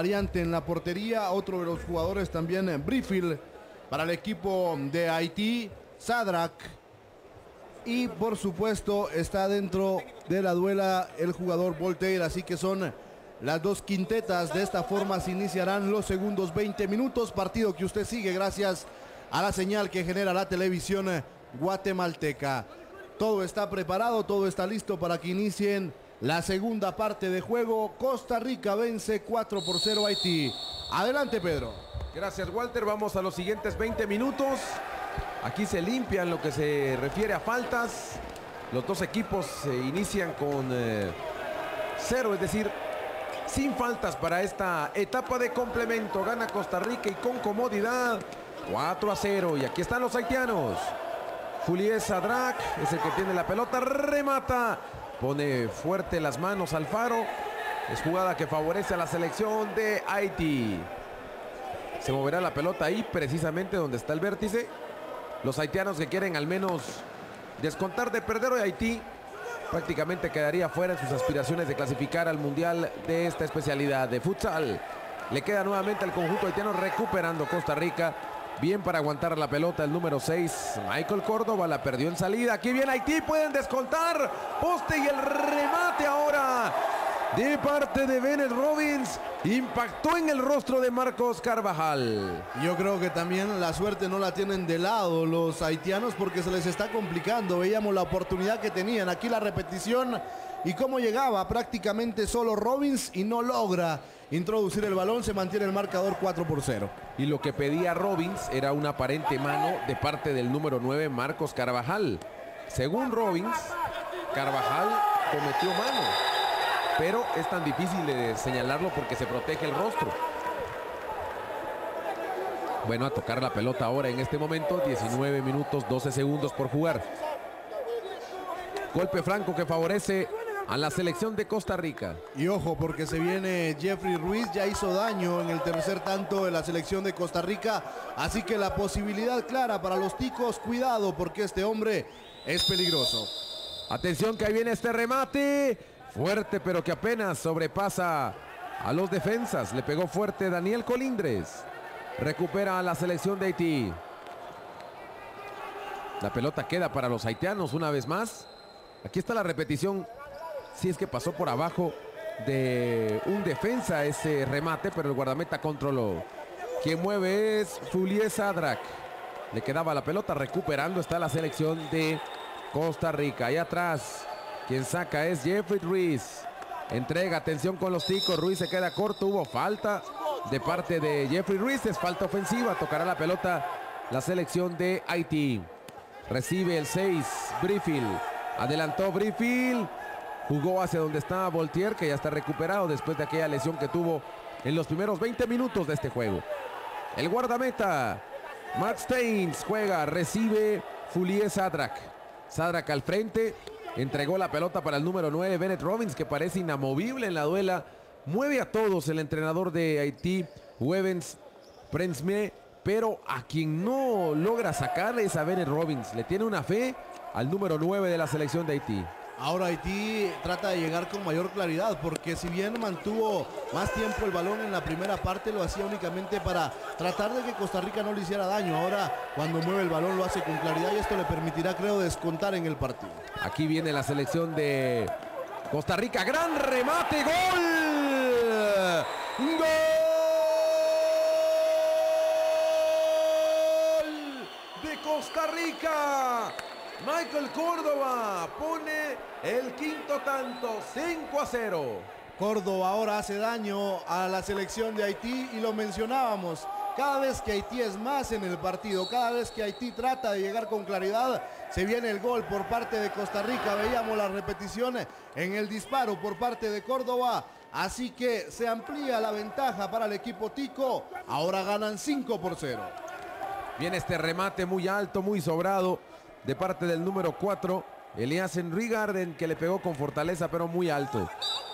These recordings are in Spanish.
variante en la portería, otro de los jugadores también en Brifield para el equipo de Haití, Sadrak. Y por supuesto está dentro de la duela el jugador Voltaire, así que son las dos quintetas. De esta forma se iniciarán los segundos 20 minutos, partido que usted sigue gracias a la señal que genera la televisión guatemalteca. Todo está preparado, todo está listo para que inicien la segunda parte de juego. Costa Rica vence 4 por 0 Haití. Adelante, Pedro. Gracias, Walter. Vamos a los siguientes 20 minutos. Aquí se limpian lo que se refiere a faltas. Los dos equipos se inician con eh, cero, es decir, sin faltas para esta etapa de complemento. Gana Costa Rica y con comodidad 4 a 0. Y aquí están los haitianos. Juliet Sadrak es el que tiene la pelota, remata, pone fuerte las manos al faro. Es jugada que favorece a la selección de Haití. Se moverá la pelota ahí, precisamente donde está el vértice. Los haitianos que quieren al menos descontar de perder hoy Haití prácticamente quedaría fuera en sus aspiraciones de clasificar al Mundial de esta especialidad de futsal. Le queda nuevamente al conjunto haitiano recuperando Costa Rica. Bien para aguantar la pelota el número 6. Michael Córdoba la perdió en salida. Aquí viene Haití, pueden descontar. Poste y el remate ahora de parte de Bennett Robbins. Impactó en el rostro de Marcos Carvajal. Yo creo que también la suerte no la tienen de lado los haitianos porque se les está complicando. Veíamos la oportunidad que tenían. Aquí la repetición y cómo llegaba prácticamente solo Robbins y no logra introducir el balón. Se mantiene el marcador 4 por 0. Y lo que pedía Robbins era una aparente mano de parte del número 9 Marcos Carvajal. Según Robbins, Carvajal cometió mano pero es tan difícil de señalarlo porque se protege el rostro. Bueno, a tocar la pelota ahora en este momento, 19 minutos, 12 segundos por jugar. Golpe franco que favorece a la selección de Costa Rica. Y ojo, porque se viene Jeffrey Ruiz, ya hizo daño en el tercer tanto de la selección de Costa Rica. Así que la posibilidad clara para los ticos, cuidado porque este hombre es peligroso. Atención que ahí viene este remate. Fuerte, pero que apenas sobrepasa a los defensas. Le pegó fuerte Daniel Colindres. Recupera a la selección de Haití. La pelota queda para los haitianos una vez más. Aquí está la repetición. Si es que pasó por abajo de un defensa ese remate, pero el guardameta controló. Quien mueve es Juliet Sadrak. Le quedaba la pelota recuperando. Está la selección de Costa Rica. Ahí atrás quien saca es Jeffrey Ruiz. Entrega, atención con los ticos. Ruiz se queda corto. Hubo falta de parte de Jeffrey Ruiz. Es falta ofensiva. Tocará la pelota la selección de Haití. Recibe el 6. Brifield. Adelantó Brifield. Jugó hacia donde estaba Voltier, que ya está recuperado después de aquella lesión que tuvo en los primeros 20 minutos de este juego. El guardameta. Max Steins juega, recibe Fulie Sadrak. Sadrak al frente, Entregó la pelota para el número 9, Bennett Robbins, que parece inamovible en la duela. Mueve a todos el entrenador de Haití, Wevens Prensme, pero a quien no logra sacar es a Bennett Robbins. Le tiene una fe al número 9 de la selección de Haití. Ahora Haití trata de llegar con mayor claridad porque si bien mantuvo más tiempo el balón en la primera parte lo hacía únicamente para tratar de que Costa Rica no le hiciera daño. Ahora cuando mueve el balón lo hace con claridad y esto le permitirá creo descontar en el partido. Aquí viene la selección de Costa Rica. Gran remate. Gol. Gol de Costa Rica. Michael Córdoba pone el quinto tanto, 5 a 0. Córdoba ahora hace daño a la selección de Haití y lo mencionábamos. Cada vez que Haití es más en el partido, cada vez que Haití trata de llegar con claridad, se viene el gol por parte de Costa Rica. Veíamos las repeticiones en el disparo por parte de Córdoba. Así que se amplía la ventaja para el equipo Tico. Ahora ganan 5 por 0. Viene este remate muy alto, muy sobrado de parte del número 4, Elias Henry Garden, que le pegó con fortaleza, pero muy alto.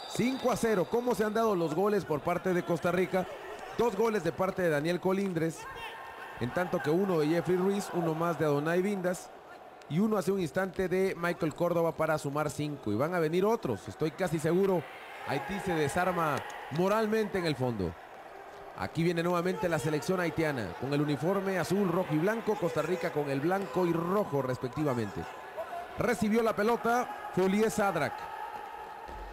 5 a 0. ¿Cómo se han dado los goles por parte de Costa Rica? Dos goles de parte de Daniel Colindres, en tanto que uno de Jeffrey Ruiz, uno más de Adonai Vindas y uno hace un instante de Michael Córdoba para sumar 5. Y van a venir otros, estoy casi seguro. Haití se desarma moralmente en el fondo. Aquí viene nuevamente la selección haitiana con el uniforme azul, rojo y blanco. Costa Rica con el blanco y rojo respectivamente. Recibió la pelota Folie Sadrak.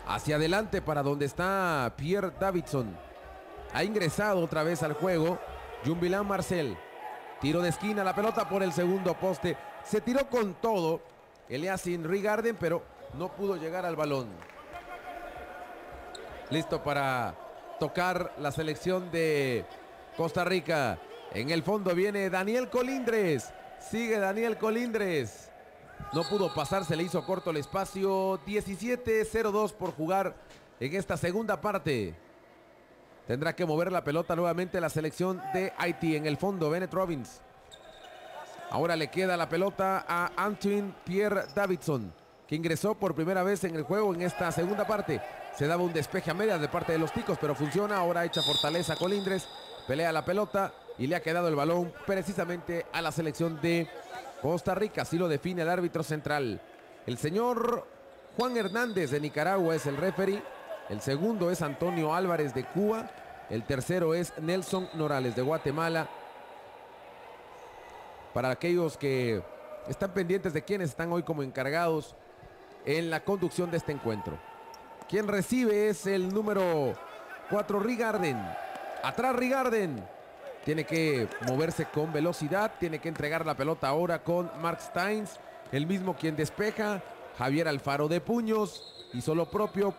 Hacia adelante para donde está Pierre Davidson. Ha ingresado otra vez al juego Jumbilán Marcel. Tiro de esquina, la pelota por el segundo poste. Se tiró con todo Eliasin Rigarden, pero no pudo llegar al balón. Listo para tocar la selección de Costa Rica. En el fondo viene Daniel Colindres. Sigue Daniel Colindres. No pudo pasar, se le hizo corto el espacio. 17-0-2 por jugar en esta segunda parte. Tendrá que mover la pelota nuevamente la selección de Haití. En el fondo, Bennett Robbins. Ahora le queda la pelota a Antoine Pierre Davidson, ingresó por primera vez en el juego en esta segunda parte. Se daba un despeje a medias de parte de los ticos, pero funciona. Ahora echa fortaleza Colindres. Pelea la pelota y le ha quedado el balón precisamente a la selección de Costa Rica. Así lo define el árbitro central. El señor Juan Hernández de Nicaragua es el referee. El segundo es Antonio Álvarez de Cuba. El tercero es Nelson Norales de Guatemala. Para aquellos que están pendientes de quienes están hoy como encargados en la conducción de este encuentro. Quien recibe es el número 4, Rigarden. Atrás Rigarden. Tiene que moverse con velocidad. Tiene que entregar la pelota ahora con Mark Steins. El mismo quien despeja. Javier Alfaro de puños. Hizo lo propio.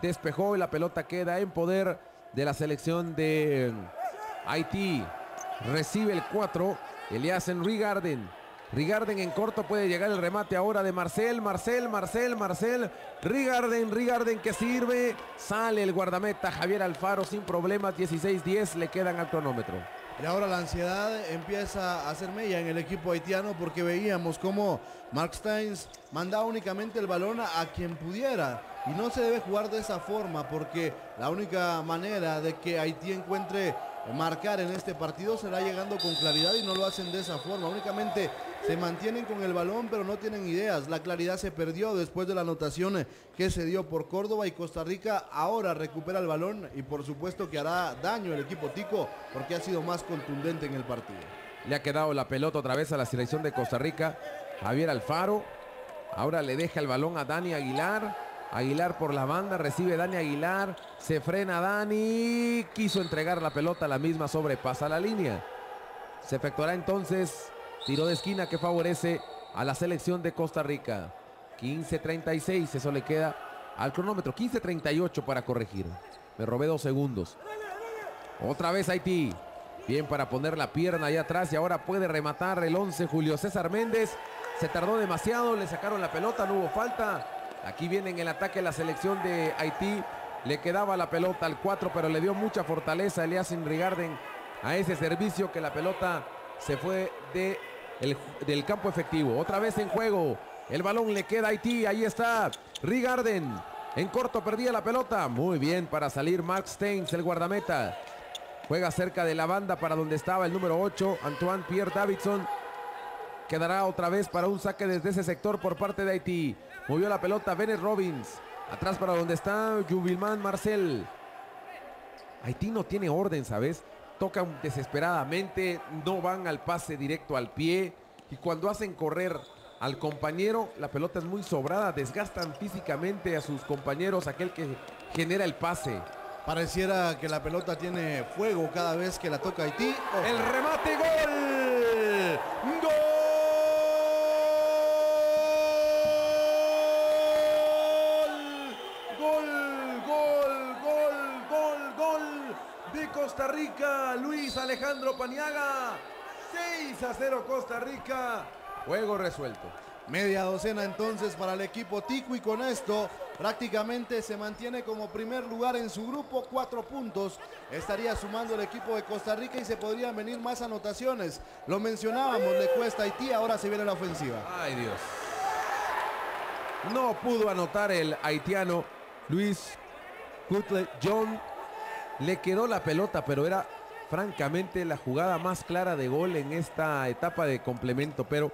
Despejó y la pelota queda en poder de la selección de Haití. Recibe el 4. Eliasen Rigarden. Rigarden en corto puede llegar el remate ahora de Marcel, Marcel, Marcel, Marcel. Rigarden, Rigarden que sirve. Sale el guardameta Javier Alfaro sin problemas. 16-10 le quedan al cronómetro. Y ahora la ansiedad empieza a hacer mella en el equipo haitiano porque veíamos cómo Mark Steins mandaba únicamente el balón a quien pudiera. Y no se debe jugar de esa forma porque la única manera de que Haití encuentre marcar en este partido será llegando con claridad y no lo hacen de esa forma. Únicamente se mantienen con el balón pero no tienen ideas. La claridad se perdió después de la anotación que se dio por Córdoba y Costa Rica ahora recupera el balón y por supuesto que hará daño el equipo tico porque ha sido más contundente en el partido. Le ha quedado la pelota otra vez a la selección de Costa Rica. Javier Alfaro. Ahora le deja el balón a Dani Aguilar. Aguilar por la banda, recibe Dani Aguilar, se frena Dani, quiso entregar la pelota, la misma sobrepasa la línea. Se efectuará entonces tiro de esquina que favorece a la selección de Costa Rica. 15-36, eso le queda al cronómetro, 15-38 para corregir. Me robé dos segundos. Otra vez Haití. Bien para poner la pierna ahí atrás y ahora puede rematar el 11 Julio César Méndez. Se tardó demasiado, le sacaron la pelota, no hubo falta. Aquí viene en el ataque la selección de Haití. Le quedaba la pelota al 4, pero le dio mucha fortaleza Elias Rigarden a ese servicio que la pelota se fue de el, del campo efectivo. Otra vez en juego. El balón le queda a Haití. Ahí está Rigarden. En corto perdía la pelota. Muy bien para salir Mark Steins, el guardameta. Juega cerca de la banda para donde estaba el número 8, Antoine Pierre Davidson. Quedará otra vez para un saque desde ese sector por parte de Haití. Movió la pelota Bennett Robbins. Atrás para donde está Jubilman Marcel. Haití no tiene orden, ¿sabes? Tocan desesperadamente, no van al pase directo al pie. Y cuando hacen correr al compañero, la pelota es muy sobrada. Desgastan físicamente a sus compañeros, aquel que genera el pase. Pareciera que la pelota tiene fuego cada vez que la toca Haití. Oh. El remate, gol. Costa Rica, Luis Alejandro Paniaga. 6 a 0 Costa Rica. Juego resuelto. Media docena entonces para el equipo Tico y con esto prácticamente se mantiene como primer lugar en su grupo, cuatro puntos. Estaría sumando el equipo de Costa Rica y se podrían venir más anotaciones. Lo mencionábamos, le cuesta Haití, ahora se viene la ofensiva. Ay Dios. No pudo anotar el haitiano Luis Cutle John le quedó la pelota, pero era francamente la jugada más clara de gol en esta etapa de complemento. Pero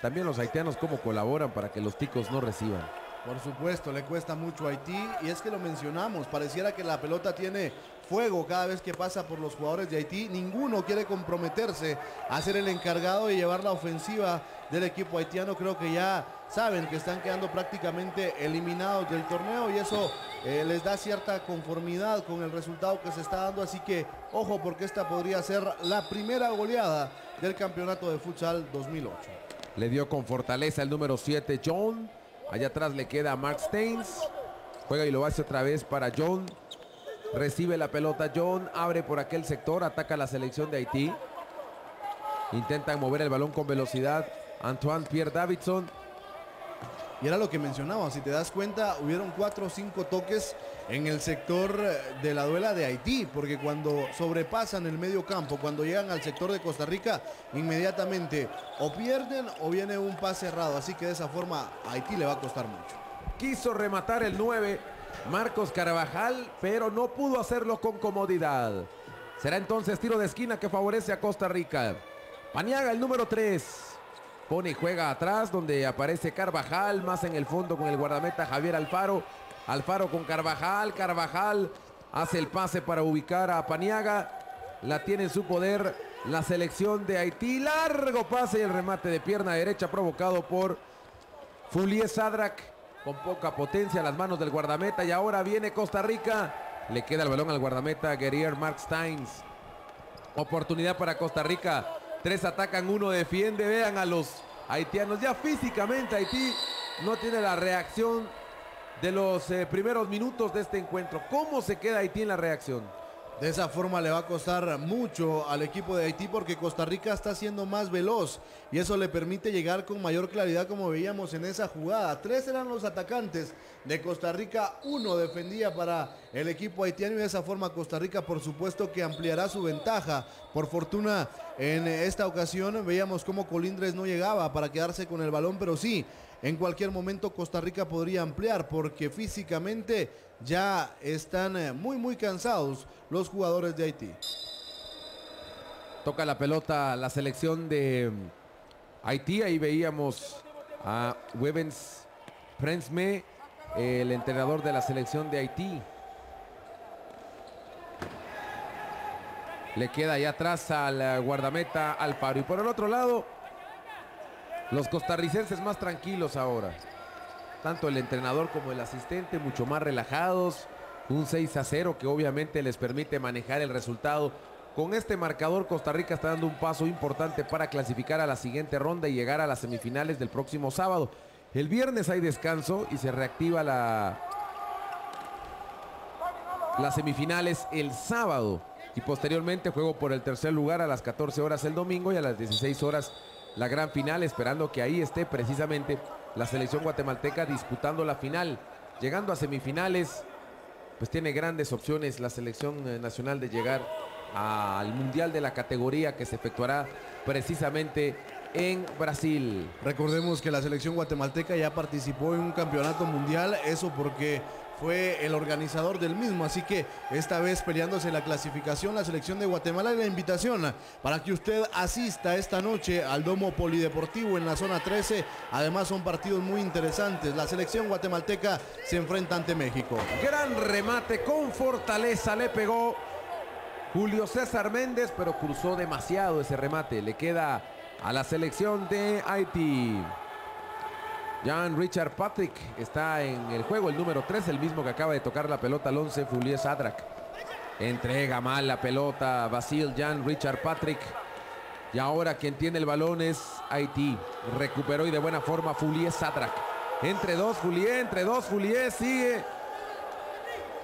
también los haitianos cómo colaboran para que los ticos no reciban. Por supuesto, le cuesta mucho a Haití y es que lo mencionamos, pareciera que la pelota tiene fuego cada vez que pasa por los jugadores de Haití. Ninguno quiere comprometerse a ser el encargado de llevar la ofensiva del equipo haitiano. Creo que ya saben que están quedando prácticamente eliminados del torneo y eso eh, les da cierta conformidad con el resultado que se está dando. Así que ojo porque esta podría ser la primera goleada del campeonato de futsal 2008. Le dio con fortaleza el número 7 John. Allá atrás le queda Mark Staines. Juega y lo hace otra vez para John. Recibe la pelota John, abre por aquel sector, ataca la selección de Haití. Intentan mover el balón con velocidad. Antoine Pierre Davidson. Y era lo que mencionaba, si te das cuenta, hubieron cuatro o cinco toques en el sector de la duela de Haití, porque cuando sobrepasan el medio campo, cuando llegan al sector de Costa Rica, inmediatamente o pierden o viene un pase errado. Así que de esa forma a Haití le va a costar mucho. Quiso rematar el 9 Marcos Carvajal, pero no pudo hacerlo con comodidad. Será entonces tiro de esquina que favorece a Costa Rica. Paniaga, el número 3. Pone y juega atrás donde aparece Carvajal, más en el fondo con el guardameta Javier Alfaro. Alfaro con Carvajal, Carvajal hace el pase para ubicar a Paniaga. La tiene en su poder la selección de Haití. Largo pase y el remate de pierna derecha provocado por Fulié Sadrak con poca potencia las manos del guardameta y ahora viene Costa Rica. Le queda el balón al guardameta Guerrier Mark Steins. Oportunidad para Costa Rica. Tres atacan, uno defiende. Vean a los haitianos. Ya físicamente Haití no tiene la reacción de los eh, primeros minutos de este encuentro. ¿Cómo se queda Haití en la reacción? De esa forma le va a costar mucho al equipo de Haití porque Costa Rica está siendo más veloz y eso le permite llegar con mayor claridad como veíamos en esa jugada. Tres eran los atacantes de Costa Rica, uno defendía para el equipo haitiano y de esa forma Costa Rica por supuesto que ampliará su ventaja. Por fortuna en esta ocasión veíamos cómo Colindres no llegaba para quedarse con el balón, pero sí, en cualquier momento Costa Rica podría ampliar porque físicamente ya están eh, muy muy cansados los jugadores de Haití. Toca la pelota la selección de mm, Haití. Ahí veíamos a Webens Prensme, el entrenador de la selección de Haití. Le queda ahí atrás al eh, guardameta Alfaro. Y por el otro lado, los costarricenses más tranquilos ahora. Tanto el entrenador como el asistente mucho más relajados. Un 6 a 0 que obviamente les permite manejar el resultado. Con este marcador Costa Rica está dando un paso importante para clasificar a la siguiente ronda y llegar a las semifinales del próximo sábado. El viernes hay descanso y se reactiva la las semifinales el sábado y posteriormente juego por el tercer lugar a las 14 horas el domingo y a las 16 horas la gran final esperando que ahí esté precisamente la selección guatemalteca disputando la final llegando a semifinales pues tiene grandes opciones la selección eh, nacional de llegar al Mundial de la categoría que se efectuará precisamente en Brasil. Recordemos que la selección guatemalteca ya participó en un campeonato mundial, eso porque fue el organizador del mismo, así que esta vez peleándose la clasificación la selección de Guatemala y la invitación para que usted asista esta noche al Domo Polideportivo en la zona 13. Además son partidos muy interesantes. La selección guatemalteca se enfrenta ante México. Gran remate con fortaleza le pegó Julio César Méndez, pero cruzó demasiado ese remate. Le queda a la selección de Haití. Jan Richard Patrick está en el juego, el número 3, el mismo que acaba de tocar la pelota al 11, Fulier Sadrak. Entrega mal la pelota Basil Jan Richard Patrick. Y ahora quien tiene el balón es Haití. Recuperó y de buena forma Fulier Sadrak. Entre dos, Fulier, entre dos, Fulier sigue.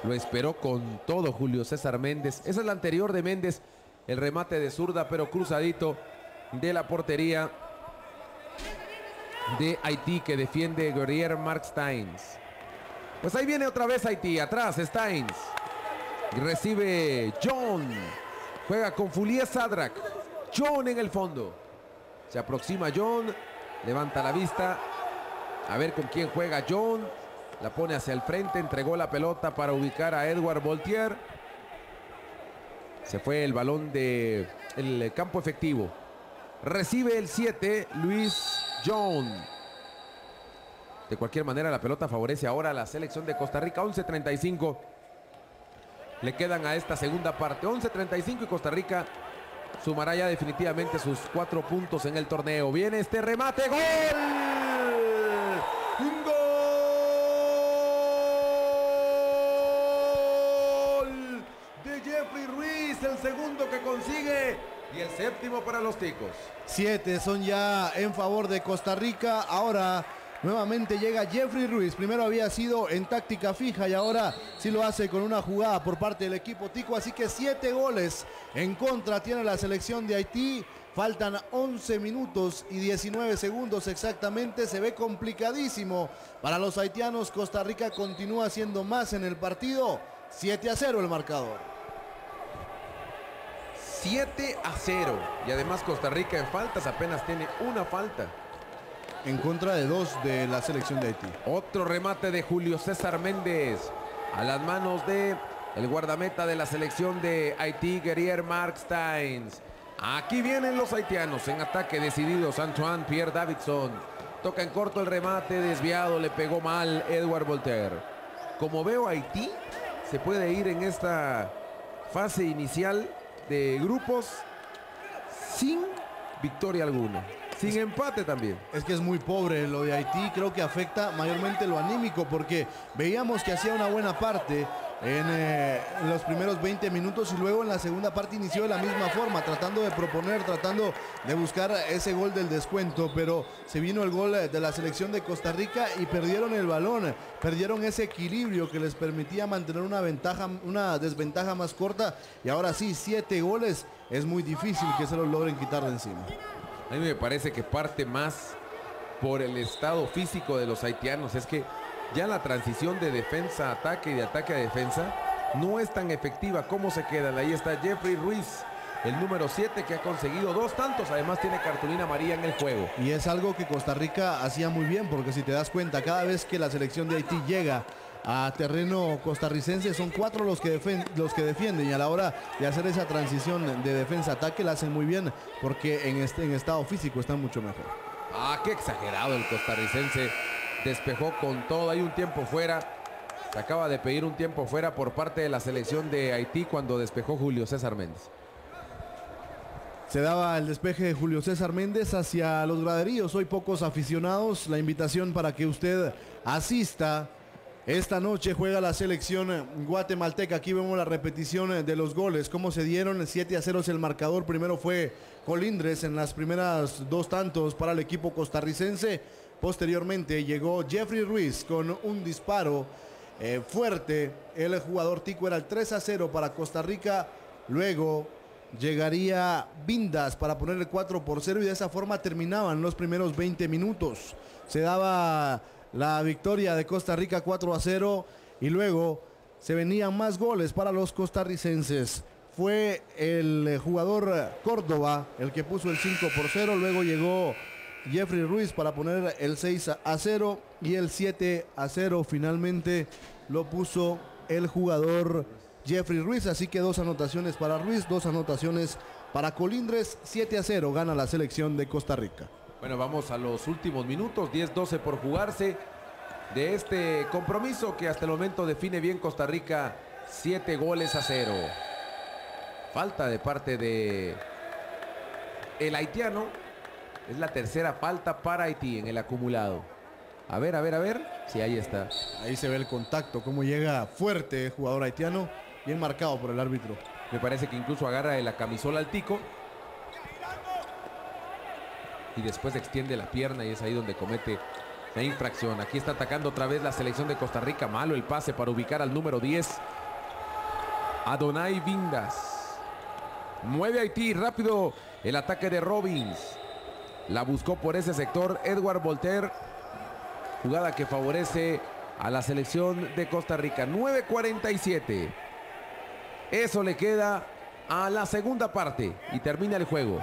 Lo esperó con todo Julio César Méndez. Esa es la anterior de Méndez. El remate de zurda, pero cruzadito de la portería de Haití que defiende Guerrier Mark Steins. Pues ahí viene otra vez Haití, atrás Steins. Recibe John. Juega con Fulia Sadrak. John en el fondo. Se aproxima John. Levanta la vista. A ver con quién juega John. La pone hacia el frente. Entregó la pelota para ubicar a Edward Voltier. Se fue el balón de el campo efectivo. Recibe el 7 Luis John. De cualquier manera, la pelota favorece ahora a la selección de Costa Rica. 11-35. le quedan a esta segunda parte. 11.35 y Costa Rica sumará ya definitivamente sus cuatro puntos en el torneo. Viene este remate, gol de Jeffrey Ruiz, el segundo que consigue y el séptimo para los ticos. Siete son ya en favor de Costa Rica. Ahora nuevamente llega Jeffrey Ruiz. Primero había sido en táctica fija y ahora sí lo hace con una jugada por parte del equipo tico. Así que siete goles en contra tiene la selección de Haití. Faltan 11 minutos y 19 segundos exactamente. Se ve complicadísimo para los haitianos. Costa Rica continúa siendo más en el partido. 7 a 0 el marcador. 7 a 0. Y además Costa Rica en faltas apenas tiene una falta. En contra de dos de la selección de Haití. Otro remate de Julio César Méndez a las manos de el guardameta de la selección de Haití, Guerrier Mark Steins. Aquí vienen los haitianos en ataque decididos. Antoine Pierre Davidson. Toca en corto el remate, desviado, le pegó mal Edward Voltaire. Como veo Haití, se puede ir en esta fase inicial de grupos sin victoria alguna. Sin empate también. Es que es muy pobre lo de Haití, creo que afecta mayormente lo anímico porque veíamos que hacía una buena parte en, eh, los primeros 20 minutos y luego en la segunda parte inició de la misma forma, tratando de proponer, tratando de buscar ese gol del descuento, pero se vino el gol de la selección de Costa Rica y perdieron el balón, perdieron ese equilibrio que les permitía mantener una ventaja, una desventaja más corta y ahora sí, siete goles, es muy difícil que se los logren quitar de encima. A mí me parece que parte más por el estado físico de los haitianos. Es que ya la transición de defensa a ataque y de ataque a defensa no es tan efectiva. ¿Cómo se quedan? Ahí está Jeffrey Ruiz, el número 7 que ha conseguido dos tantos. Además tiene cartulina amarilla en el juego. Y es algo que Costa Rica hacía muy bien porque si te das cuenta, cada vez que la selección de Haití llega a terreno costarricense son cuatro los que, los que defienden y a la hora de hacer esa transición de defensa-ataque la hacen muy bien porque en, este, en estado físico están mucho mejor. Ah, qué exagerado el costarricense. Despejó con todo, hay un tiempo fuera. Se acaba de pedir un tiempo fuera por parte de la selección de Haití cuando despejó Julio César Méndez. Se daba el despeje de Julio César Méndez hacia los graderíos. Hoy pocos aficionados. La invitación para que usted asista esta noche juega la selección guatemalteca. Aquí vemos la repetición de los goles. Cómo se dieron. 7 a 0 es el marcador. Primero fue Colindres en las primeras dos tantos para el equipo costarricense. Posteriormente llegó Jeffrey Ruiz con un disparo eh, fuerte. El jugador Tico era el 3 a 0 para Costa Rica. Luego llegaría Vindas para poner el 4 por 0 y de esa forma terminaban los primeros 20 minutos. Se daba la victoria de Costa Rica 4 a 0 y luego se venían más goles para los costarricenses. Fue el jugador Córdoba el que puso el 5 por 0, luego llegó Jeffrey Ruiz para poner el 6 a 0 y el 7 a 0 finalmente lo puso el jugador Jeffrey Ruiz, así que dos anotaciones para Ruiz, dos anotaciones para Colindres, 7 a 0 gana la selección de Costa Rica. Bueno, vamos a los últimos minutos, 10-12 por jugarse de este compromiso que hasta el momento define bien Costa Rica, 7 goles a 0. Falta de parte de el haitiano, es la tercera falta para Haití en el acumulado. A ver, a ver, a ver. Sí, ahí está. Ahí se ve el contacto, cómo llega fuerte el jugador haitiano, bien marcado por el árbitro. Me parece que incluso agarra de la camisola al tico. Y después extiende la pierna y es ahí donde comete la infracción. Aquí está atacando otra vez la selección de Costa Rica. Malo el pase para ubicar al número 10. Adonai Vindas. Mueve Haití rápido el ataque de Robbins. La buscó por ese sector Edward Voltaire. Jugada que favorece a la selección de Costa Rica. 9.47. Eso le queda a la segunda parte y termina el juego.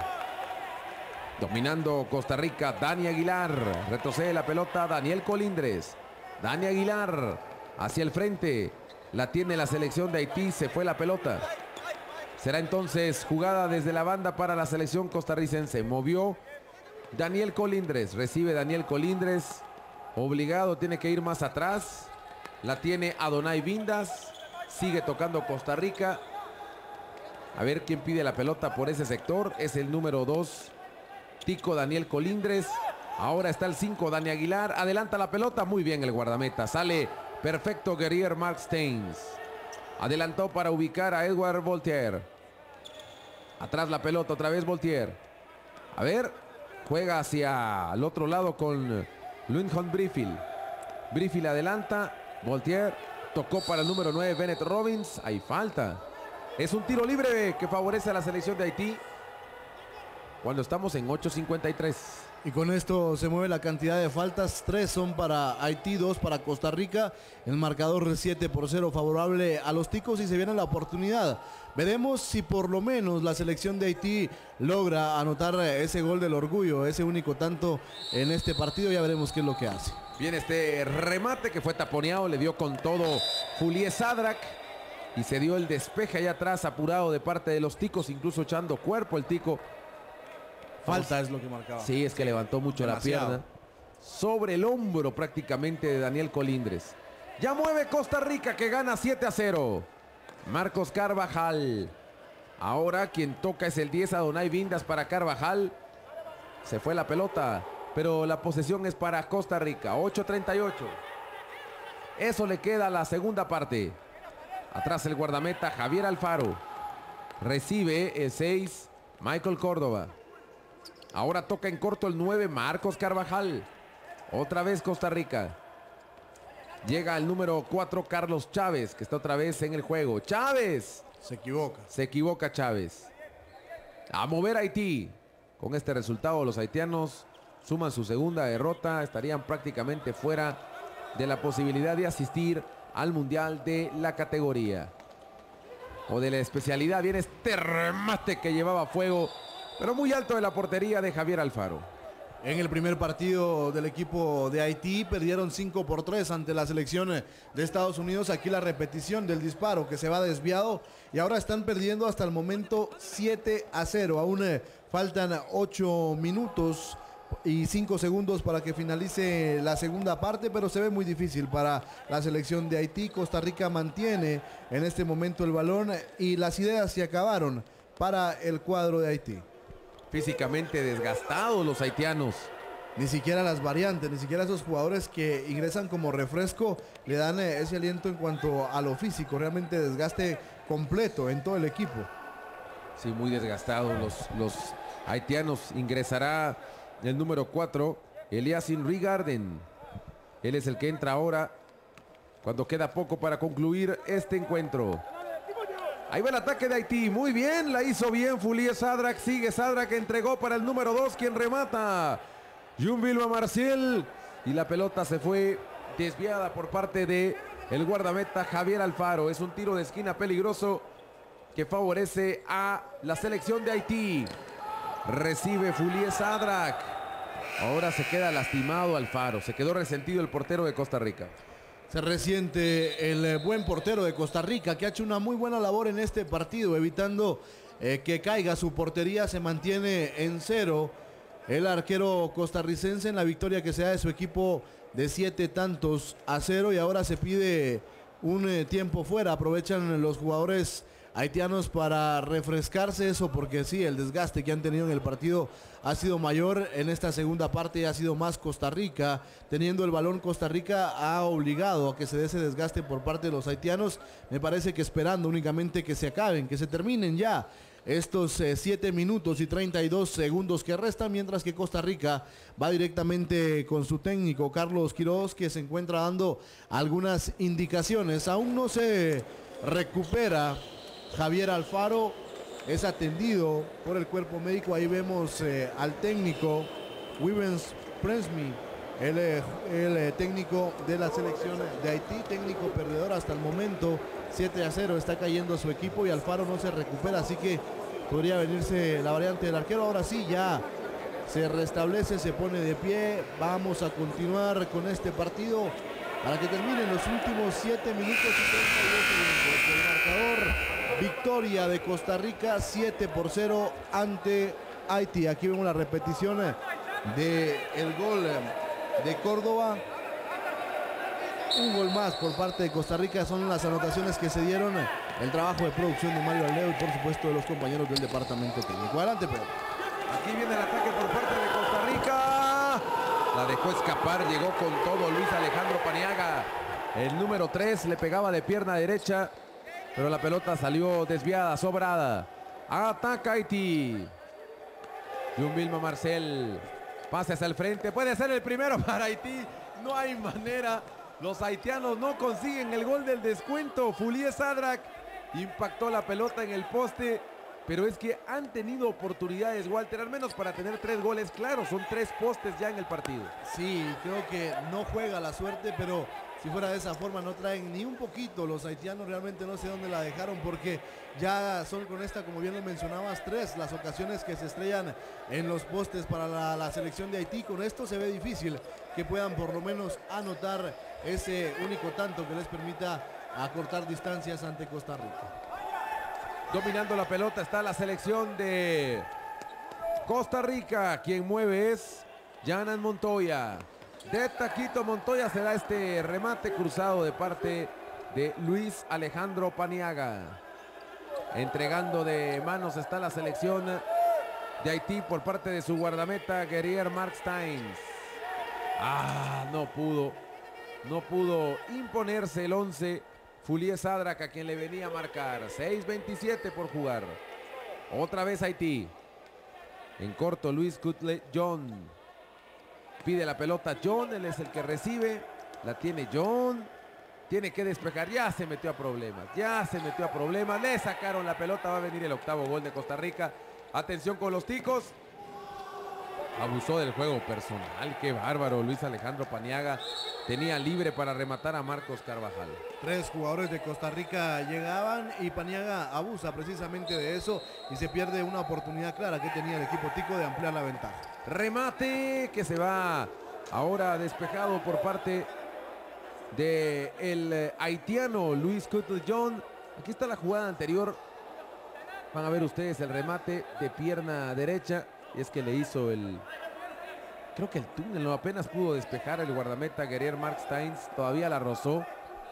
Dominando Costa Rica, Dani Aguilar. Retrocede la pelota Daniel Colindres. Dani Aguilar hacia el frente. La tiene la selección de Haití. Se fue la pelota. Será entonces jugada desde la banda para la selección costarricense. Movió Daniel Colindres. Recibe Daniel Colindres. Obligado, tiene que ir más atrás. La tiene Adonai Vindas. Sigue tocando Costa Rica. A ver quién pide la pelota por ese sector. Es el número 2, Tico Daniel Colindres. Ahora está el 5, Dani Aguilar. Adelanta la pelota. Muy bien el guardameta. Sale perfecto Guerrier Mark Steins. Adelantó para ubicar a Edward Voltaire. Atrás la pelota, otra vez Voltaire. A ver, juega hacia el otro lado con Lundholm Brifield. Brifield adelanta. Voltaire tocó para el número 9, Bennett Robbins. Hay falta. Es un tiro libre que favorece a la selección de Haití. Cuando estamos en 8.53. Y con esto se mueve la cantidad de faltas. Tres son para Haití, dos para Costa Rica. El marcador 7 por 0 favorable a los ticos y se viene la oportunidad. Veremos si por lo menos la selección de Haití logra anotar ese gol del orgullo, ese único tanto en este partido. Ya veremos qué es lo que hace. Viene este remate que fue taponeado, le dio con todo Julié Sadrak. Y se dio el despeje allá atrás, apurado de parte de los ticos, incluso echando cuerpo el tico Falta es lo que marcaba. Sí, es que levantó mucho la pierna. Sobre el hombro prácticamente de Daniel Colindres. Ya mueve Costa Rica que gana 7 a 0. Marcos Carvajal. Ahora quien toca es el 10 a Donay Vindas para Carvajal. Se fue la pelota, pero la posesión es para Costa Rica. 8-38. Eso le queda a la segunda parte. Atrás el guardameta Javier Alfaro. Recibe el 6 Michael Córdoba. Ahora toca en corto el 9, Marcos Carvajal. Otra vez Costa Rica. Llega el número 4, Carlos Chávez, que está otra vez en el juego. Chávez. Se equivoca. Se equivoca Chávez. A mover Haití. Con este resultado los haitianos suman su segunda derrota. Estarían prácticamente fuera de la posibilidad de asistir al Mundial de la categoría. O de la especialidad. Viene este remate que llevaba fuego pero muy alto de la portería de Javier Alfaro. En el primer partido del equipo de Haití perdieron 5 por 3 ante la selección de Estados Unidos. Aquí la repetición del disparo que se va desviado y ahora están perdiendo hasta el momento 7 a 0. Aún eh, faltan 8 minutos y 5 segundos para que finalice la segunda parte, pero se ve muy difícil para la selección de Haití. Costa Rica mantiene en este momento el balón y las ideas se acabaron para el cuadro de Haití físicamente desgastados los haitianos. Ni siquiera las variantes, ni siquiera esos jugadores que ingresan como refresco le dan eh, ese aliento en cuanto a lo físico. Realmente desgaste completo en todo el equipo. Sí, muy desgastados los, los haitianos. Ingresará el número 4, Eliasin Rigarden. Él es el que entra ahora cuando queda poco para concluir este encuentro. Ahí va el ataque de Haití. Muy bien, la hizo bien Fulie Sadrak. Sigue Sadrak, entregó para el número 2, quien remata. Jun Vilma Marcial. Y la pelota se fue desviada por parte de el guardameta Javier Alfaro. Es un tiro de esquina peligroso que favorece a la selección de Haití. Recibe Fulie Sadrak. Ahora se queda lastimado Alfaro. Se quedó resentido el portero de Costa Rica. Se resiente el eh, buen portero de Costa Rica que ha hecho una muy buena labor en este partido, evitando eh, que caiga su portería, se mantiene en cero. El arquero costarricense en la victoria que se da de su equipo de siete tantos a cero y ahora se pide un eh, tiempo fuera. Aprovechan los jugadores haitianos para refrescarse eso, porque sí, el desgaste que han tenido en el partido ha sido mayor. En esta segunda parte ha sido más Costa Rica. Teniendo el balón, Costa Rica ha obligado a que se dé ese desgaste por parte de los haitianos. Me parece que esperando únicamente que se acaben, que se terminen ya estos 7 eh, minutos y 32 segundos que restan, mientras que Costa Rica va directamente con su técnico Carlos Quiroz, que se encuentra dando algunas indicaciones. Aún no se recupera Javier Alfaro es atendido por el cuerpo médico. Ahí vemos eh, al técnico Wivens Prensmi, el, el eh, técnico de la selección de Haití, técnico perdedor hasta el momento. 7 a 0 está cayendo su equipo y Alfaro no se recupera, así que podría venirse la variante del arquero. Ahora sí, ya se restablece, se pone de pie. Vamos a continuar con este partido para que terminen los últimos 7 minutos y 32 segundos. El marcador Victoria de Costa Rica 7 por 0 ante Haití. Aquí vemos la repetición del el gol de Córdoba. un gol más por parte de Costa Rica. Son las anotaciones que se dieron. El trabajo de producción de Mario Aldeo y por supuesto de los compañeros del departamento técnico. Adelante, Pedro. Aquí viene el ataque por parte de Costa Rica. La dejó escapar, llegó con todo Luis Alejandro Paniaga. El número 3 le pegaba de pierna derecha, pero la pelota salió desviada, sobrada. Ataca Haití. Jun Vilma Marcel. Pase hacia el frente. Puede ser el primero para Haití. No hay manera. Los haitianos no consiguen el gol del descuento. Fulié Sadrak impactó la pelota en el poste. Pero es que han tenido oportunidades, Walter, al menos para tener tres goles. Claro, son tres postes ya en el partido. Sí, creo que no juega la suerte, pero si fuera de esa forma no traen ni un poquito. Los haitianos realmente no sé dónde la dejaron porque ya son con esta, como bien lo mencionabas, tres las ocasiones que se estrellan en los postes para la, la selección de Haití. Con esto se ve difícil que puedan por lo menos anotar ese único tanto que les permita acortar distancias ante Costa Rica. Dominando la pelota está la selección de Costa Rica. Quien mueve es Janan Montoya. De Taquito Montoya será este remate cruzado de parte de Luis Alejandro Paniaga. Entregando de manos está la selección de Haití por parte de su guardameta Guerrier Mark Steins. Ah, no pudo. No pudo imponerse el 11. Fulié Sadrak a quien le venía a marcar. 6.27 por jugar. Otra vez Haití. En corto Luis Cutle John. Pide la pelota John, él es el que recibe. La tiene John. Tiene que despejar. Ya se metió a problemas. Ya se metió a problemas. Le sacaron la pelota. Va a venir el octavo gol de Costa Rica. Atención con los ticos. Abusó del juego personal. Qué bárbaro. Luis Alejandro Paniaga tenía libre para rematar a Marcos Carvajal. Tres jugadores de Costa Rica llegaban y Paniaga abusa precisamente de eso y se pierde una oportunidad clara que tenía el equipo tico de ampliar la ventaja. Remate que se va ahora despejado por parte del el haitiano Luis John. Aquí está la jugada anterior. Van a ver ustedes el remate de pierna derecha. Y es que le hizo el... Creo que el túnel no apenas pudo despejar el guardameta Guerrier Mark Steins. Todavía la rozó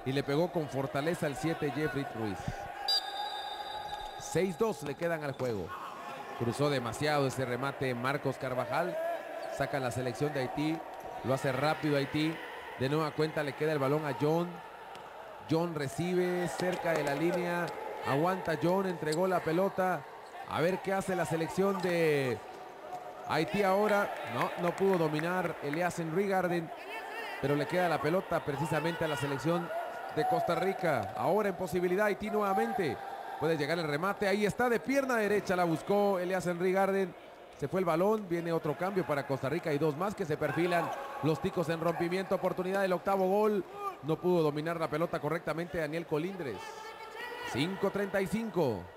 y le pegó con fortaleza el 7 Jeffrey Ruiz. 6-2 le quedan al juego. Cruzó demasiado ese remate Marcos Carvajal. Saca la selección de Haití. Lo hace rápido Haití. De nueva cuenta le queda el balón a John. John recibe cerca de la línea. Aguanta John, entregó la pelota. A ver qué hace la selección de Haití ahora. No, no pudo dominar Elias Henry Garden. Pero le queda la pelota precisamente a la selección de Costa Rica. Ahora en posibilidad Haití nuevamente. Puede llegar el remate. Ahí está de pierna derecha. La buscó Elias Henry Garden. Se fue el balón. Viene otro cambio para Costa Rica. Y dos más que se perfilan. Los ticos en rompimiento. Oportunidad del octavo gol. No pudo dominar la pelota correctamente Daniel Colindres. 5.35.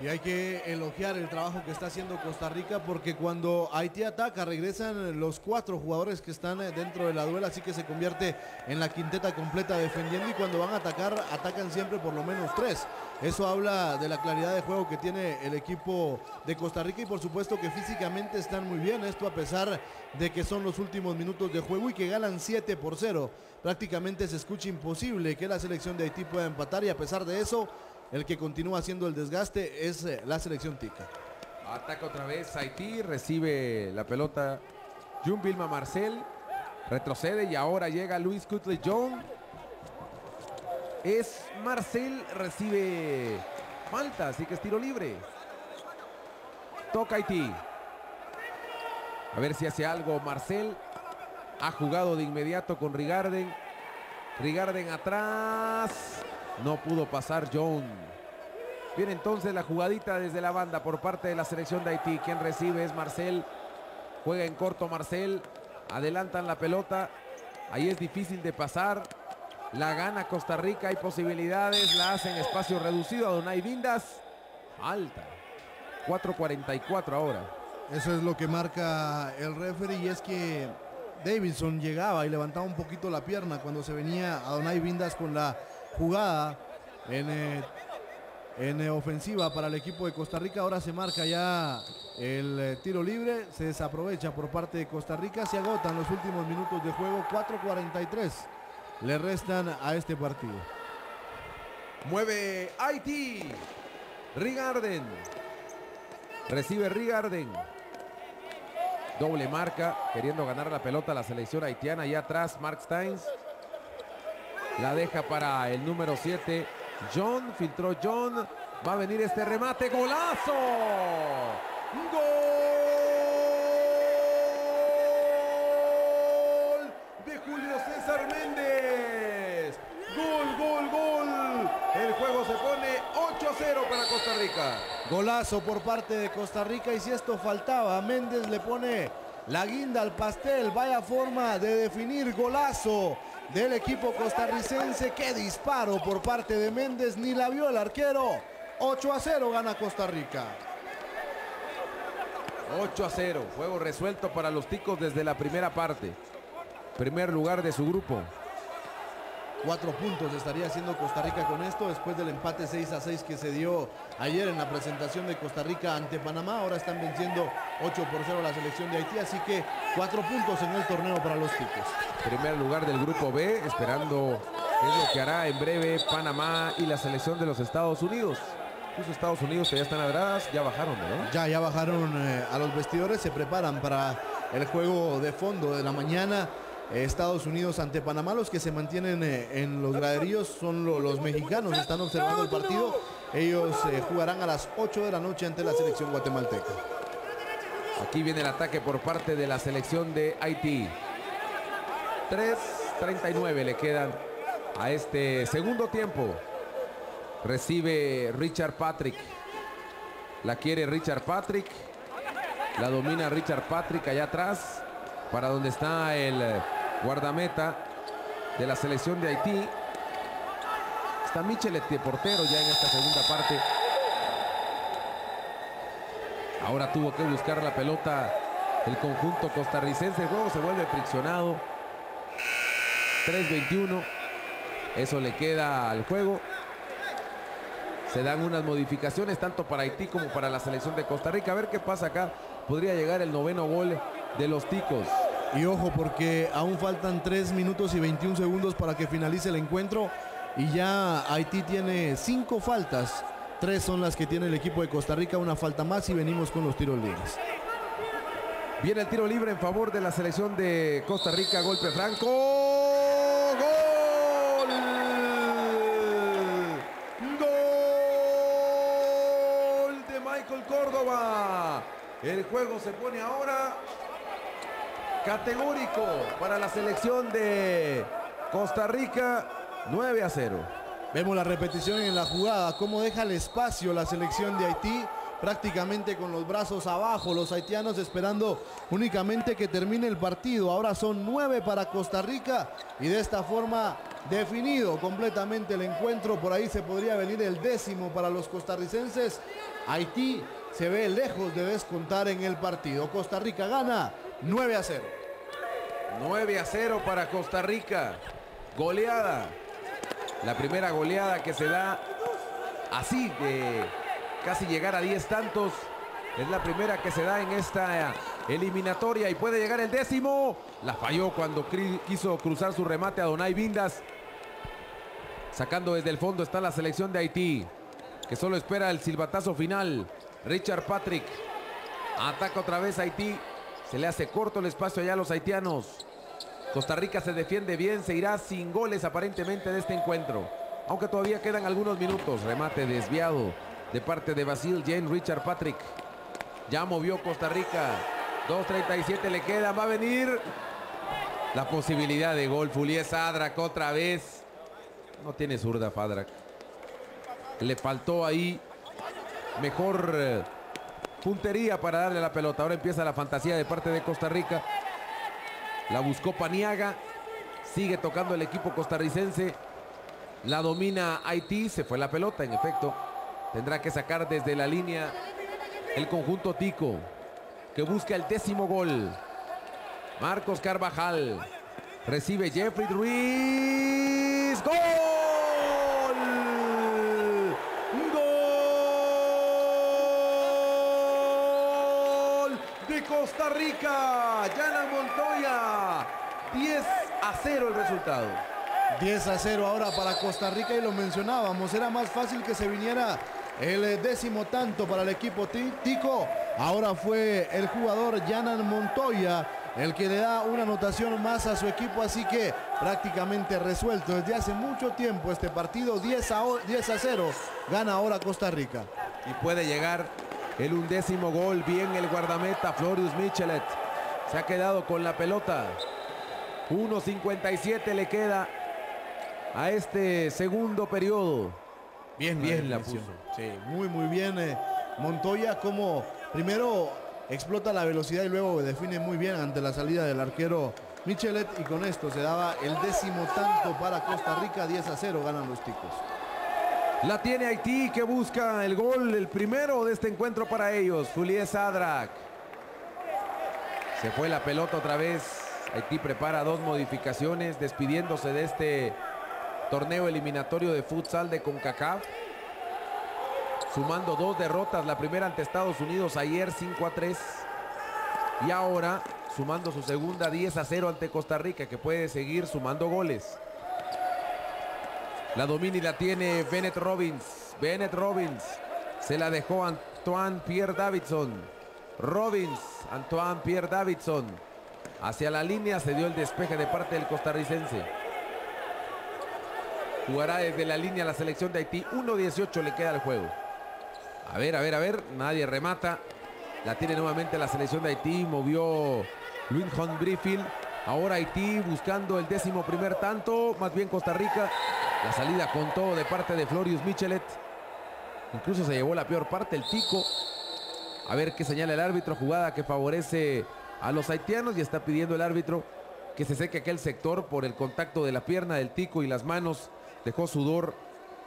Y hay que elogiar el trabajo que está haciendo Costa Rica porque cuando Haití ataca regresan los cuatro jugadores que están dentro de la duela, así que se convierte en la quinteta completa defendiendo y cuando van a atacar atacan siempre por lo menos tres. Eso habla de la claridad de juego que tiene el equipo de Costa Rica y por supuesto que físicamente están muy bien, esto a pesar de que son los últimos minutos de juego y que ganan 7 por 0. Prácticamente se escucha imposible que la selección de Haití pueda empatar y a pesar de eso el que continúa haciendo el desgaste es eh, la selección tica. Ataca otra vez Haití, recibe la pelota Jun Vilma Marcel, retrocede y ahora llega Luis Cutley John. Es Marcel, recibe falta, así que es tiro libre. Toca Haití. A ver si hace algo Marcel. Ha jugado de inmediato con Rigarden. Rigarden atrás. No pudo pasar John. Viene entonces la jugadita desde la banda por parte de la selección de Haití. Quien recibe es Marcel. Juega en corto Marcel. Adelantan la pelota. Ahí es difícil de pasar. La gana Costa Rica. Hay posibilidades. La hace en espacio reducido a Donay Vindas. Alta. 4.44 ahora. Eso es lo que marca el referee y es que Davidson llegaba y levantaba un poquito la pierna cuando se venía a Donay Vindas con la jugada en, eh, en eh, ofensiva para el equipo de Costa Rica. Ahora se marca ya el eh, tiro libre, se desaprovecha por parte de Costa Rica, se agotan los últimos minutos de juego, 4.43 le restan a este partido. Mueve Haití. Rigarden. Recibe Rigarden. Doble marca, queriendo ganar la pelota la selección haitiana. Allá atrás, Mark Steins. La deja para el número 7. John, filtró John. Va a venir este remate. ¡Golazo! ¡Gol! De Julio César Méndez. ¡Gol, gol, gol! El juego se pone 8 a 0 para Costa Rica. Golazo por parte de Costa Rica y si esto faltaba, Méndez le pone la guinda al pastel. Vaya forma de definir golazo del equipo costarricense. Qué disparo por parte de Méndez, ni la vio el arquero. 8 a 0 gana Costa Rica. 8 a 0, juego resuelto para los ticos desde la primera parte. Primer lugar de su grupo. Cuatro puntos estaría haciendo Costa Rica con esto después del empate 6 a 6 que se dio ayer en la presentación de Costa Rica ante Panamá. Ahora están venciendo 8 por 0 la selección de Haití, así que cuatro puntos en el torneo para los ticos. Primer lugar del grupo B, esperando qué es lo que hará en breve Panamá y la selección de los Estados Unidos. Los Estados Unidos que ya están atrás, ya bajaron, ¿no? Ya, ya bajaron eh, a los vestidores, se preparan para el juego de fondo de la mañana. Estados Unidos ante Panamá, los que se mantienen eh, en los graderíos son lo- los mexicanos, están observando el partido. Ellos eh, jugarán a las 8 de la noche ante la selección guatemalteca. Aquí viene el ataque por parte de la selección de Haití. 3.39 le quedan a este segundo tiempo. Recibe Richard Patrick. La quiere Richard Patrick. La domina Richard Patrick allá atrás. Para donde está el guardameta de la selección de Haití. Está Michelet de portero ya en esta segunda parte. Ahora tuvo que buscar la pelota el conjunto costarricense. El juego se vuelve friccionado. 3-21. Eso le queda al juego. Se dan unas modificaciones tanto para Haití como para la selección de Costa Rica. A ver qué pasa acá. Podría llegar el noveno gol de los ticos. Y ojo porque aún faltan 3 minutos y 21 segundos para que finalice el encuentro. Y ya Haití tiene 5 faltas. Tres son las que tiene el equipo de Costa Rica, una falta más y venimos con los tiros libres. Viene el tiro libre en favor de la selección de Costa Rica. Golpe franco. ¡Gol! ¡Gol de Michael Córdoba! El juego se pone ahora categórico para la selección de Costa Rica. 9 a 0. Vemos la repetición en la jugada, cómo deja el espacio la selección de Haití, prácticamente con los brazos abajo, los haitianos esperando únicamente que termine el partido. Ahora son nueve para Costa Rica y de esta forma definido completamente el encuentro. Por ahí se podría venir el décimo para los costarricenses. Haití se ve lejos de descontar en el partido. Costa Rica gana 9 a 0. 9 a 0 para Costa Rica. Goleada. La primera goleada que se da así de casi llegar a 10 tantos. Es la primera que se da en esta eliminatoria y puede llegar el décimo. La falló cuando quiso cruzar su remate a Donay Vindas. Sacando desde el fondo está la selección de Haití, que solo espera el silbatazo final. Richard Patrick ataca otra vez Haití. Se le hace corto el espacio allá a los haitianos. Costa Rica se defiende bien, se irá sin goles aparentemente de este encuentro. Aunque todavía quedan algunos minutos. Remate desviado de parte de Basil Jane Richard Patrick. Ya movió Costa Rica. 2.37 le queda. Va a venir la posibilidad de gol. Fulies Adrak otra vez. No tiene zurda Fadrak. Le faltó ahí mejor eh, puntería para darle la pelota. Ahora empieza la fantasía de parte de Costa Rica. La buscó Paniaga. Sigue tocando el equipo costarricense. La domina Haití. Se fue la pelota, en efecto. Tendrá que sacar desde la línea el conjunto Tico. Que busca el décimo gol. Marcos Carvajal. Recibe Jeffrey Ruiz. ¡Gol! De Costa Rica. Yana Montoya. 10 a 0 el resultado. 10 a 0 ahora para Costa Rica y lo mencionábamos, era más fácil que se viniera el eh, décimo tanto para el equipo Tico. Ahora fue el jugador Yanan Montoya el que le da una anotación más a su equipo, así que prácticamente resuelto desde hace mucho tiempo este partido, 10 a, 10 a 0, gana ahora Costa Rica. Y puede llegar el undécimo gol, bien el guardameta Florius Michelet, se ha quedado con la pelota, 1.57 le queda a este segundo periodo. Bien, bien la puso. Sí, muy, muy bien. Eh, Montoya como primero explota la velocidad y luego define muy bien ante la salida del arquero Michelet y con esto se daba el décimo tanto para Costa Rica, 10 a 0 ganan los ticos. La tiene Haití que busca el gol, el primero de este encuentro para ellos, Juliet Sadrak. Se fue la pelota otra vez. Haití prepara dos modificaciones despidiéndose de este torneo eliminatorio de futsal de CONCACAF. Sumando dos derrotas, la primera ante Estados Unidos ayer 5 a 3. Y ahora sumando su segunda 10 a 0 ante Costa Rica que puede seguir sumando goles. La domina y la tiene Bennett Robbins. Bennett Robbins se la dejó Antoine Pierre Davidson. Robbins, Antoine Pierre Davidson. Hacia la línea se dio el despeje de parte del costarricense. Jugará desde la línea la selección de Haití. 1-18 le queda al juego. A ver, a ver, a ver. Nadie remata. La tiene nuevamente la selección de Haití. Movió Luis Brifield. Ahora Haití buscando el décimo primer tanto. Más bien Costa Rica. La salida con todo de parte de Florius Michelet. Incluso se llevó la peor parte, el Tico. A ver qué señala el árbitro. Jugada que favorece a los haitianos y está pidiendo el árbitro que se seque aquel sector por el contacto de la pierna del Tico y las manos dejó sudor.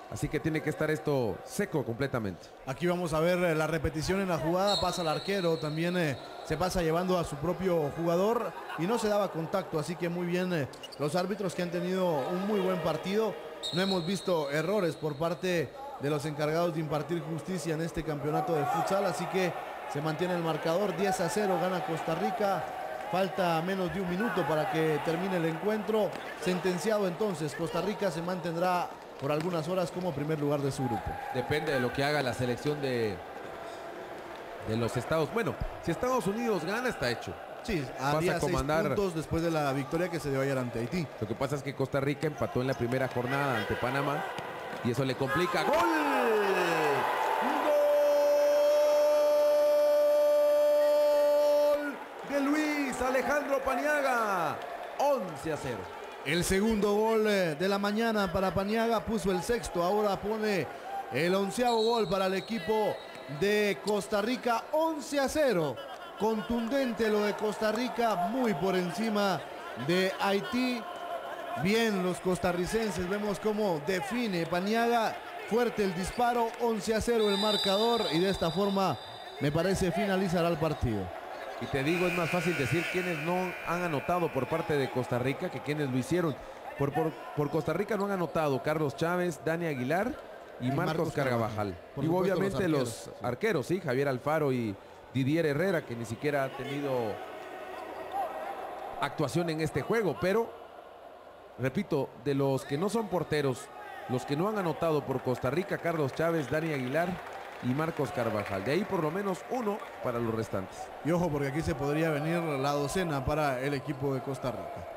Así que tiene que estar esto seco completamente. Aquí vamos a ver eh, la repetición en la jugada. Pasa el arquero, también eh, se pasa llevando a su propio jugador y no se daba contacto. Así que muy bien eh, los árbitros que han tenido un muy buen partido. No hemos visto errores por parte de los encargados de impartir justicia en este campeonato de futsal. Así que se mantiene el marcador 10 a 0, gana Costa Rica. Falta menos de un minuto para que termine el encuentro. Sentenciado entonces, Costa Rica se mantendrá por algunas horas como primer lugar de su grupo. Depende de lo que haga la selección de, de los Estados. Bueno, si Estados Unidos gana, está hecho. Sí, a comandar puntos después de la victoria que se dio ayer ante Haití. Lo que pasa es que Costa Rica empató en la primera jornada ante Panamá y eso le complica. ¡Gol! Alejandro Paniaga. 11 a 0. El segundo gol eh, de la mañana para Paniaga puso el sexto. Ahora pone el onceavo gol para el equipo de Costa Rica. 11 a 0. Contundente lo de Costa Rica. Muy por encima de Haití. Bien los costarricenses. Vemos cómo define Paniaga. Fuerte el disparo. 11 a 0 el marcador. Y de esta forma me parece finalizará el partido. Y te digo, es más fácil decir quienes no han anotado por parte de Costa Rica que quienes lo hicieron. Por, por, Costa Rica no han anotado Carlos Chávez, Dani Aguilar y, Marcos, Cargabajal. Y obviamente los arqueros, sí, Javier Alfaro y Didier Herrera, que ni siquiera ha tenido actuación en este juego. Pero, repito, de los que no son porteros, los que no han anotado por Costa Rica, Carlos Chávez, Dani Aguilar y Marcos Carvajal. De ahí por lo menos uno para los restantes. Y ojo porque aquí se podría venir la docena para el equipo de Costa Rica.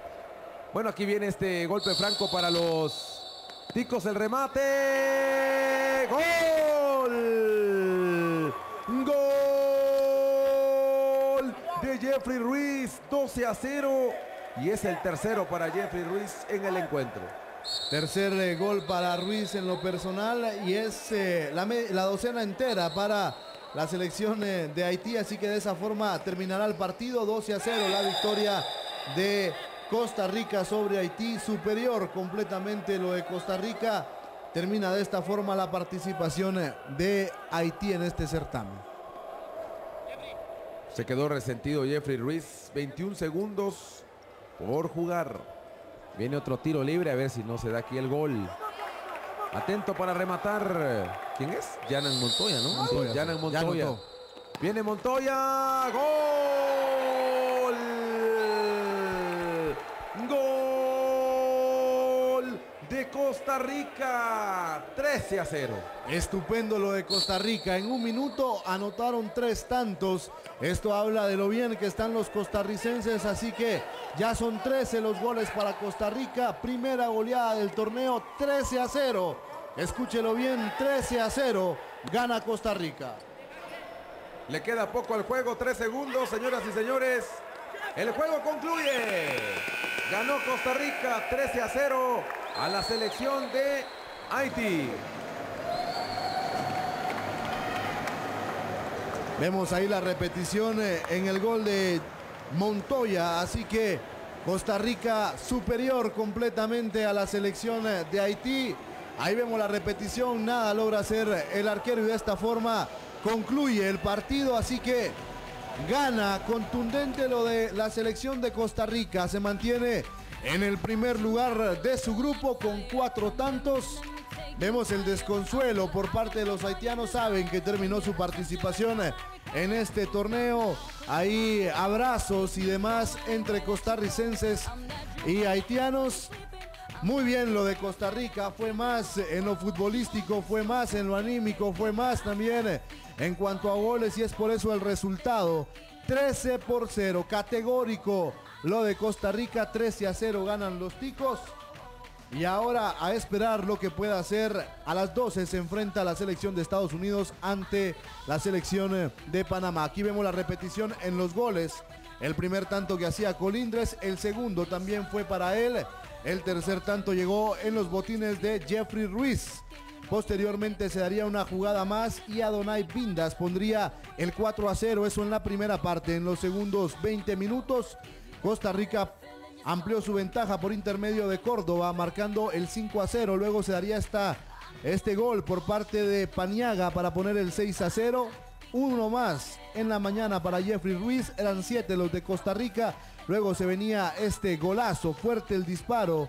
Bueno, aquí viene este golpe franco para los ticos. El remate. ¡Gol! ¡Gol! De Jeffrey Ruiz. 12 a 0. Y es el tercero para Jeffrey Ruiz en el encuentro. Tercer eh, gol para Ruiz en lo personal y es eh, la, docena entera para la selección eh, de Haití. Así que de esa forma terminará el partido 12 a 0. La victoria de Costa Rica sobre Haití. Superior completamente lo de Costa Rica. Termina de esta forma la participación de Haití en este certamen. Se quedó resentido Jeffrey Ruiz. 21 segundos por jugar. Viene otro tiro libre, a ver si no se da aquí el gol. Atento para rematar. ¿Quién es? Janan Montoya, ¿no? Montoya, Montoya. Viene Montoya. ¡Gol! ¡Gol! Costa Rica 13 a 0. Estupendo lo de Costa Rica. En un minuto anotaron tres tantos. Esto habla de lo bien que están los costarricenses. Así que ya son 13 los goles para Costa Rica. Primera goleada del torneo 13 a 0. Escúchelo bien, 13 a 0. Gana Costa Rica. Le queda poco al juego, 3 segundos, señoras y señores. El juego concluye. Ganó Costa Rica 13 a 0 a la selección de Haití. Vemos ahí la repetición eh, en el gol de Montoya, así que Costa Rica superior completamente a la selección eh, de Haití. Ahí vemos la repetición, nada logra hacer el arquero y de esta forma concluye el partido, así que gana contundente lo de la selección de Costa Rica, se mantiene en el primer lugar de su grupo con cuatro tantos. Vemos el desconsuelo por parte de los haitianos, saben que terminó su participación en este torneo. Ahí abrazos y demás entre costarricenses y haitianos. Muy bien lo de Costa Rica, fue más en lo futbolístico, fue más en lo anímico, fue más también en cuanto a goles y es por eso el resultado. 13 por 0, categórico lo de Costa Rica, 13 a 0 ganan los ticos. Y ahora a esperar lo que pueda hacer. A las 12 se enfrenta la selección de Estados Unidos ante la selección de Panamá. Aquí vemos la repetición en los goles. El primer tanto que hacía Colindres, el segundo también fue para él. El tercer tanto llegó en los botines de Jeffrey Ruiz. Posteriormente se daría una jugada más y Adonai Vindas pondría el 4 a 0, eso en la primera parte. En los segundos 20 minutos, Costa Rica amplió su ventaja por intermedio de Córdoba, marcando el 5 a 0. Luego se daría esta, este gol por parte de Paniaga para poner el 6 a 0. Uno más en la mañana para Jeffrey Ruiz. Eran siete los de Costa Rica. Luego se venía este golazo, fuerte el disparo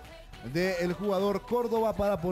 del jugador Córdoba para poner